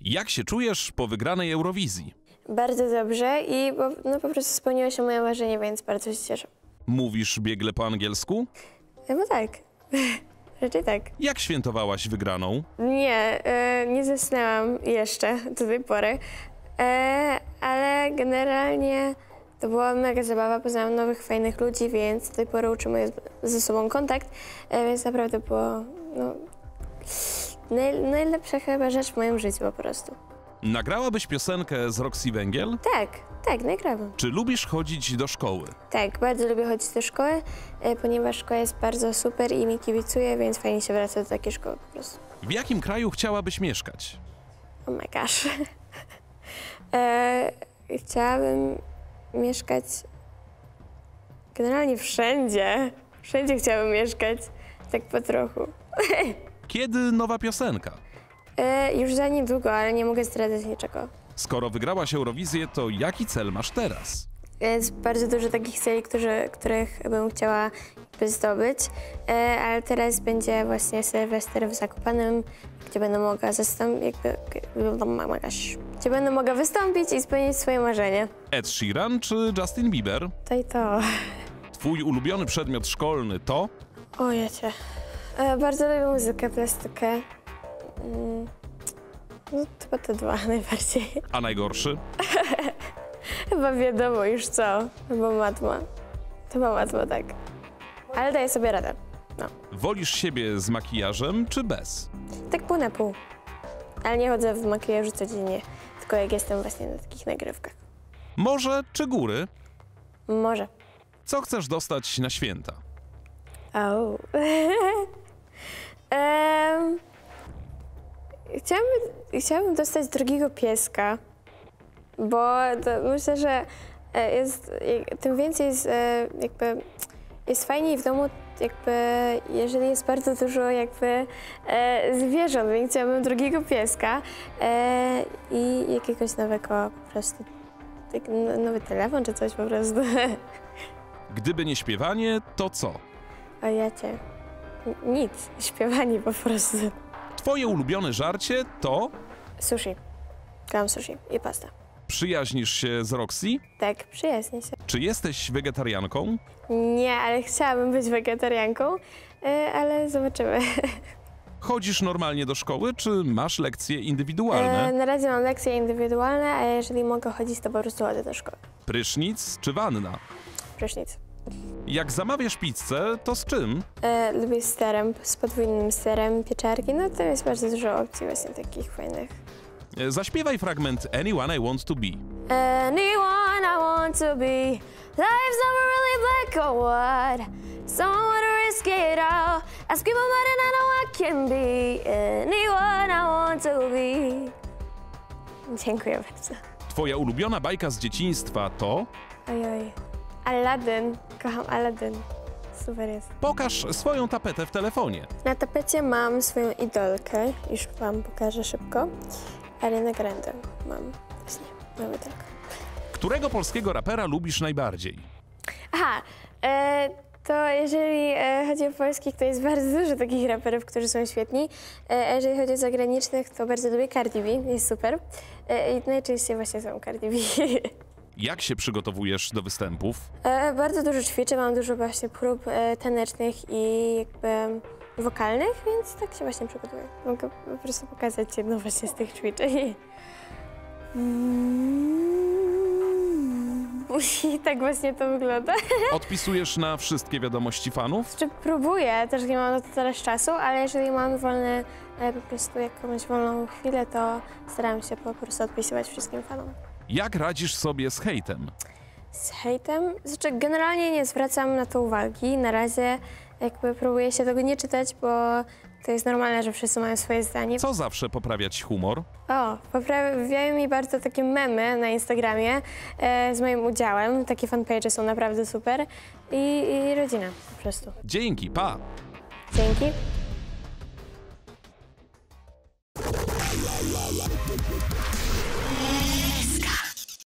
Jak się czujesz po wygranej Eurowizji? Bardzo dobrze i po, no, po prostu spełniło się moje marzenie, więc bardzo się cieszę. Mówisz biegle po angielsku? Chyba tak. Raczej tak. Jak świętowałaś wygraną? Nie, e, nie zasnęłam jeszcze do tej pory, e, ale generalnie to była mega zabawa. Poznałam nowych, fajnych ludzi, więc do tej pory utrzymuję ze sobą kontakt, e, więc naprawdę było no, naj, najlepsza chyba rzecz w moim życiu po prostu. Nagrałabyś piosenkę z Roxy Węgiel? Tak, tak, nagrałam. Czy lubisz chodzić do szkoły? Tak, bardzo lubię chodzić do szkoły, e, ponieważ szkoła jest bardzo super i mi kibicuje, więc fajnie się wraca do takiej szkoły po prostu. W jakim kraju chciałabyś mieszkać? Oh my gosh. e, chciałabym mieszkać generalnie wszędzie. Wszędzie chciałabym mieszkać, tak po trochu. Kiedy nowa piosenka? E, już za niedługo, ale nie mogę zdradzać niczego. Skoro wygrałaś Eurowizję, to jaki cel masz teraz? Jest bardzo dużo takich celi, którzy, których bym chciała jakby zdobyć, e, ale teraz będzie właśnie Sylwester w Zakopanem, gdzie będę mogła zastąpić, jakby, gdzie będę mogła wystąpić i spełnić swoje marzenie. Ed Sheeran czy Justin Bieber? To i to. Twój ulubiony przedmiot szkolny to? O, ja cię. E, bardzo lubię muzykę, plastykę. Mm, no, chyba te dwa najbardziej. A najgorszy? Chyba wiadomo już co. Chyba matma. Chyba matma, tak. Ale daję sobie radę. No. Wolisz siebie z makijażem czy bez? Tak pół na pół. Ale nie chodzę w makijażu codziennie, tylko jak jestem właśnie na takich nagrywkach. Morze czy góry? Może. Co chcesz dostać na święta? Au. Em, chciałabym, chciałabym dostać drugiego pieska, bo to myślę, że e, jest, tym więcej jest e, jakby jest fajniej w domu, jakby jeżeli jest bardzo dużo jakby e, zwierząt, więc chciałabym drugiego pieska e, i jakiegoś nowego po prostu, tak, nowy telefon czy coś po prostu. Gdyby nie śpiewanie, to co? A ja cię. Nic, śpiewanie po prostu. Twoje ulubione żarcie to? Sushi. Kocham sushi i pasta. Przyjaźnisz się z Roxy? Tak, przyjaźnię się. Czy jesteś wegetarianką? Nie, ale chciałabym być wegetarianką, e, ale zobaczymy. Chodzisz normalnie do szkoły, czy masz lekcje E, indywidualne? na razie mam lekcje indywidualne, a jeżeli mogę chodzić, to po prostu chodzę do szkoły. Prysznic czy wanna? Prysznic. Jak zamawiasz pizzę, to z czym? E, lubię z serem, z podwójnym serem, pieczarki, no to jest bardzo dużo opcji właśnie takich fajnych. E, Zaśpiewaj fragment Anyone I Want to Be. Anyone I want to be. Life's never really black or white. Someone wanna risk it all. Ask people more than I know I can be. Anyone I want to be. Dziękuję bardzo. Twoja ulubiona bajka z dzieciństwa to? Ojoj. Aladdin. Kocham Aladdin. Super jest. Pokaż swoją tapetę w telefonie. Na tapecie mam swoją idolkę. Już wam pokażę szybko. Ariana Grande mam. Właśnie, mam idolkę. Którego polskiego rapera lubisz najbardziej? Aha, e, to jeżeli e, chodzi o polskich, to jest bardzo dużo takich raperów, którzy są świetni. E, a jeżeli chodzi o zagranicznych, to bardzo lubię Cardi B, jest super. E, I najczęściej właśnie są Cardi B. Jak się przygotowujesz do występów? e, bardzo dużo ćwiczę, mam dużo właśnie prób e, tanecznych i jakby wokalnych, więc tak się właśnie przygotuję. Mogę po prostu pokazać jedno właśnie z tych ćwiczeń. I tak właśnie to wygląda. Odpisujesz na wszystkie wiadomości fanów? Czy próbuję, też nie mam na to teraz czasu, ale jeżeli mam wolne, e, po prostu jakąś wolną chwilę, to staram się po prostu odpisywać wszystkim fanom. Jak radzisz sobie z hejtem? Z hejtem, znaczy generalnie nie zwracam na to uwagi, na razie jakby próbuję się tego nie czytać, bo to jest normalne, że wszyscy mają swoje zdanie. Co zawsze poprawiać humor? O, poprawiają mi bardzo takie memy na Instagramie e, z moim udziałem, takie fanpage są naprawdę super i, i rodzina po prostu. Dzięki, pa! Dzięki.